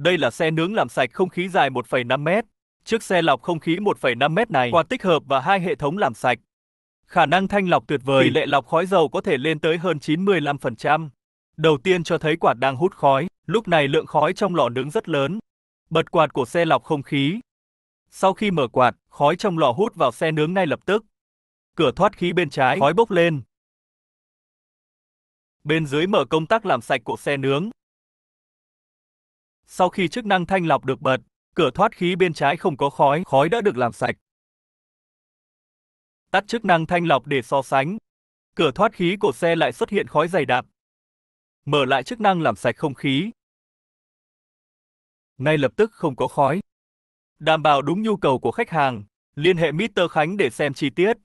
Đây là xe nướng làm sạch không khí dài 1,5 mét. Chiếc xe lọc không khí 1,5 mét này, quạt tích hợp và hai hệ thống làm sạch. Khả năng thanh lọc tuyệt vời, tỷ lệ lọc khói dầu có thể lên tới hơn 95%. Đầu tiên cho thấy quạt đang hút khói, lúc này lượng khói trong lò nướng rất lớn. Bật quạt của xe lọc không khí. Sau khi mở quạt, khói trong lò hút vào xe nướng ngay lập tức. Cửa thoát khí bên trái, khói bốc lên. Bên dưới mở công tắc làm sạch của xe nướng. Sau khi chức năng thanh lọc được bật, cửa thoát khí bên trái không có khói, khói đã được làm sạch. Tắt chức năng thanh lọc để so sánh. Cửa thoát khí của xe lại xuất hiện khói dày đặc. Mở lại chức năng làm sạch không khí. Ngay lập tức không có khói. Đảm bảo đúng nhu cầu của khách hàng. Liên hệ Mr. Khánh để xem chi tiết.